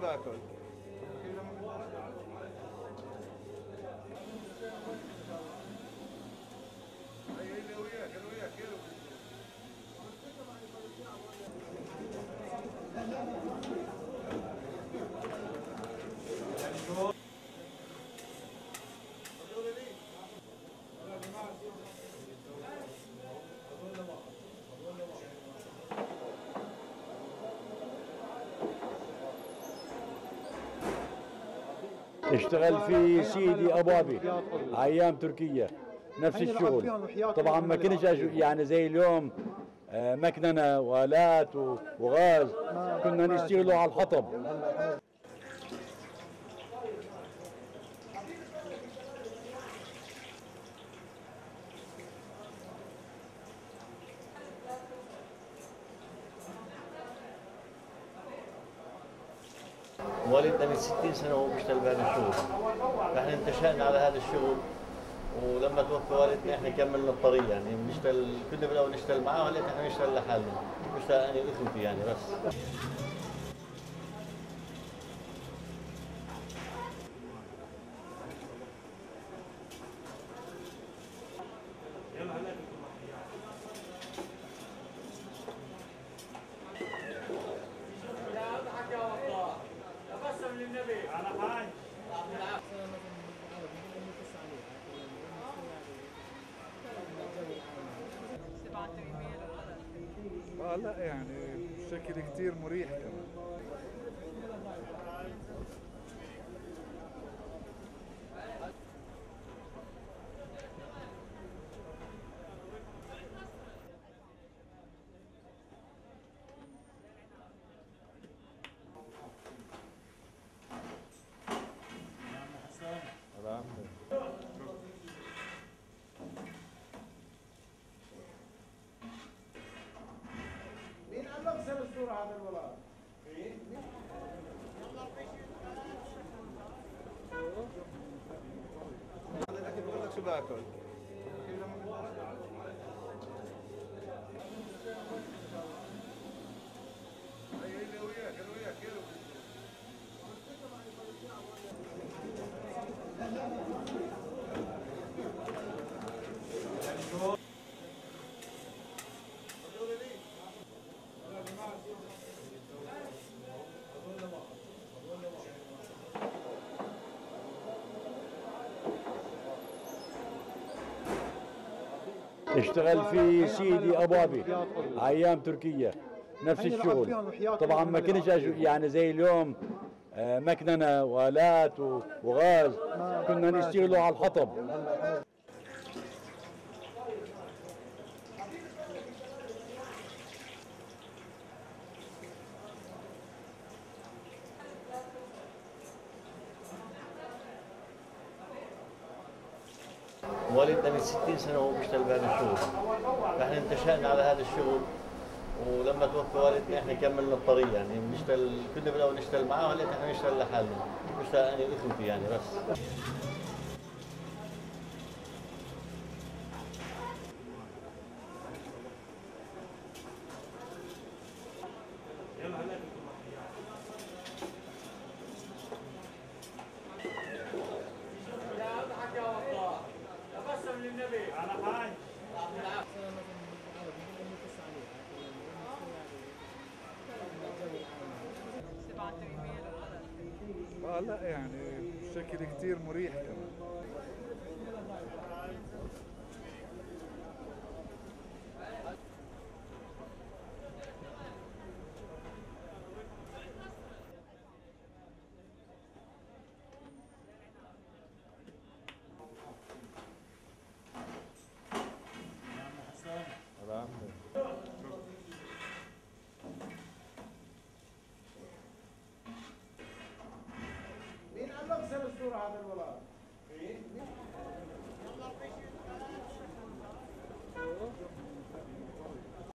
باكل اشتغل في سيدي ابابي أيام تركيا نفس الشغل. طبعا ما كنش يعني زي اليوم آه، مكننه وآلات وغاز كنا نشتغلوا على الحطب. والدنا من 60 سنة وهو بيشتغل بهذا الشغل. نحن انتشأنا على هذا الشغل ولما توفى والدنا إحنا كملنا الطريق يعني بنشتغل كنا بالاول نشتغل معاه هلا إحنا نشتغل لحالنا بشتغل أنا وإخوتي يعني بس. آه يعني بشكل كتير مريح كمان. dur hazır olalım. İyi. tobacco. Thank you. اشتغل في سيدي ابابي أيام تركيا نفس الشغل. طبعا ما كنش يعني زي اليوم آه، مكننة وآلات وغاز. كنا نشتغلوا على الحطب. والدنا من 60 سنة وهو بيشتغل بهذا الشغل. نحن انتشأنا على هذا الشغل ولما توفى والدنا إحنا كملنا الطريق يعني بنشتغل كنا بالأول نشتغل معاه هلأ إحنا نشتغل لحالنا. بشتغل أنا واخوتي يعني بس. لا يعني بشكل كتير مريح كمان. Doktor abi bola. Eee?